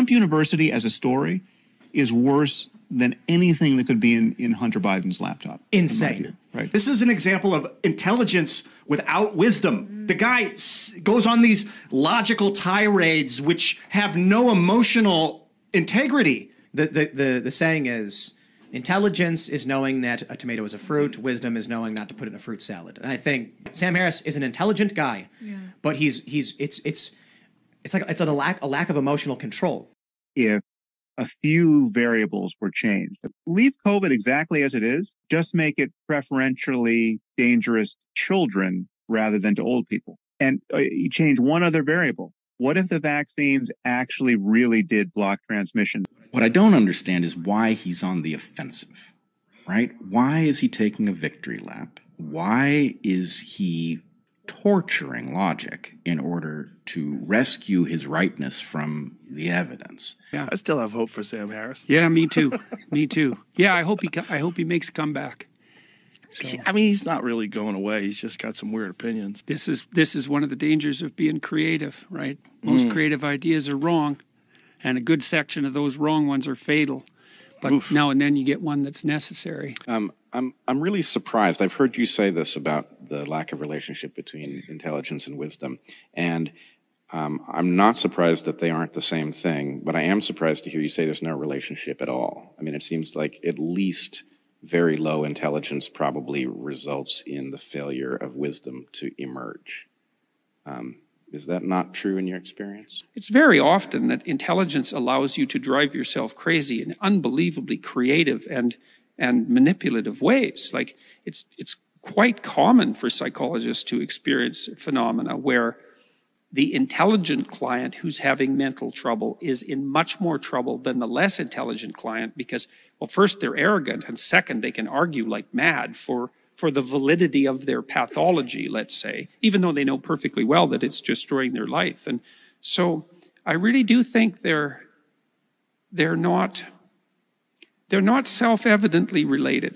Trump University as a story is worse than anything that could be in, in Hunter Biden's laptop. in Insane. view, Right. This is an example of intelligence without wisdom. The guy s- goes on these logical tirades which have no emotional integrity. The, the, the, the saying is intelligence is knowing that a tomato is a fruit, wisdom is knowing not to put it in a fruit salad. And I think Sam Harris is an intelligent guy, but he's, he's, it's, it's, it's like it's a lack, a lack of emotional control. if a few variables were changed. Leave COVID exactly as it is, just make it preferentially dangerous to children rather than to old people. And uh, you change one other variable. What if the vaccines actually really did block transmission? What I don't understand is why he's on the offensive, right? Why is he taking a victory lap? Why is he torturing logic in order to rescue his rightness from the evidence? Yeah, I still have hope for Sam Harris. Yeah, me too. me too. Yeah, I hope he I hope he makes a comeback. I mean, he's not really going away. He's just got some weird opinions. This is this is one of the dangers of being creative, right? Most Mm. creative ideas are wrong, and a good section of those wrong ones are fatal. But now and then you get one that's necessary. Um, I'm I'm really surprised. I've heard you say this about the lack of relationship between intelligence and wisdom, and um, I'm not surprised that they aren't the same thing. But I am surprised to hear you say there's no relationship at all. I mean, it seems like at least very low intelligence probably results in the failure of wisdom to emerge. Um, is that not true in your experience? It's very often that intelligence allows you to drive yourself crazy in unbelievably creative and and manipulative ways. Like it's it's quite common for psychologists to experience phenomena where the intelligent client who's having mental trouble is in much more trouble than the less intelligent client because well first they're arrogant and second they can argue like mad for for the validity of their pathology let's say even though they know perfectly well that it's destroying their life. And so i really do think they're they're not they're not self-evidently related